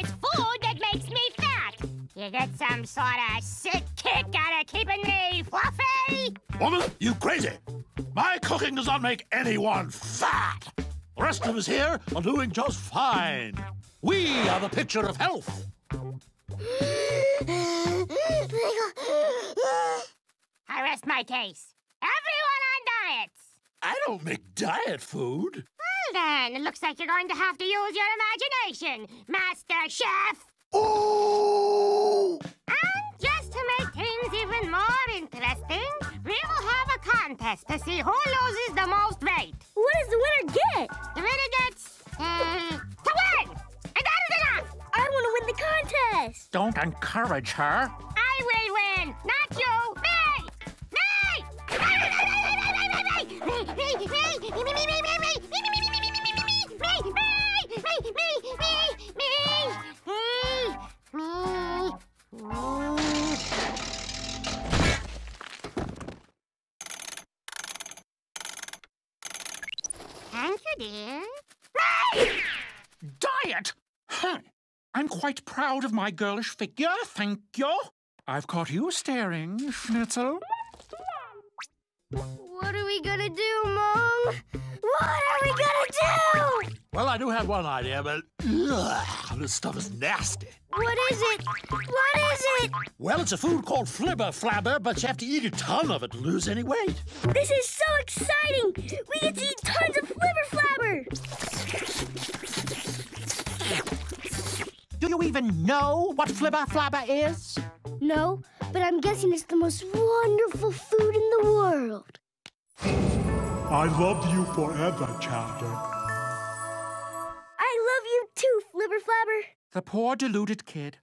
it's food that makes me fat. You get some sort of sick kick out of keeping me fluffy? Woman, you crazy. My cooking does not make anyone fat. The rest of us here are doing just fine. We are the picture of health. I rest my case. Everyone on diets. I don't make diet food. Well then, it looks like you're going to have to use your imagination, Master Chef. Oh! And just to make things even more interesting, we will have a contest to see who loses the most weight. What does the winner get? The winner gets, uh, to win! And that is enough! I want to win the contest. Don't encourage her. I will win, not you, dear. Diet? Huh. I'm quite proud of my girlish figure, thank you. I've caught you staring, Schnitzel. What are we gonna do, Mom? What are we gonna do? Well, I do have one idea, but ugh, this stuff is nasty. What is it? What is it? Well, it's a food called flibber flabber, but you have to eat a ton of it to lose any weight. This is so exciting! We get to eat tons of you even know what flibber flabber is? No, but I'm guessing it's the most wonderful food in the world. I love you forever, Chowder. I love you too, Flibber Flabber. The poor deluded kid.